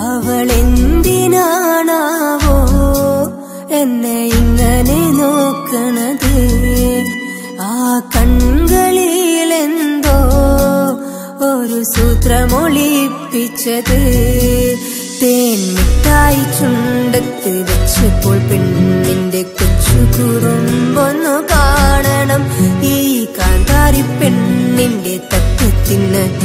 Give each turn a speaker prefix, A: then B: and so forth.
A: അവളെന്തിനാണാവോ എന്നെ ഇങ്ങനെ നോക്കണത്? ആ കൺകളിൽ എന്തോ ഒരു സൂത്രമൊളിപ്പിച്ചത്. തേൻ മിഠായി ചുണ്ടത്ത് വെച്ചപ്പോൾ പെണ്ണിന്റെ കൊച്ചു കുറുമ്പൊന്നു കാണണം. ഈ കാന്താരി പെണ്ണിന്റെ തത്വത്തിന്